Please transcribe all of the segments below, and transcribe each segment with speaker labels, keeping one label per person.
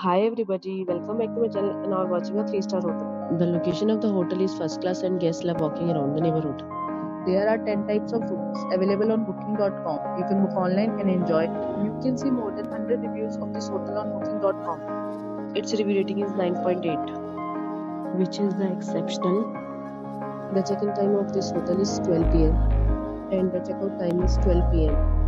Speaker 1: Hi everybody, welcome back to my channel and now we're watching a 3-star hotel. The location of the hotel is first class and guests love walking around the neighborhood.
Speaker 2: There are 10 types of rooms available on booking.com. You can book online and enjoy. You can see more than 100 reviews of this hotel on booking.com.
Speaker 1: Its review rating is 9.8, which is the exceptional. The check-in time of this hotel is 12 pm and the checkout time is 12 pm.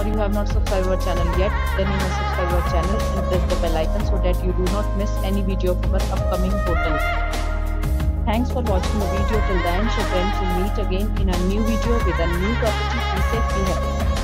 Speaker 2: or you have not subscribed our channel yet, then you must subscribe our channel and press the bell icon so that you do not miss any video of our upcoming hotel. Thanks for watching the video till the end. So friends, we'll meet again in a new video with a new property. Safe, be happy.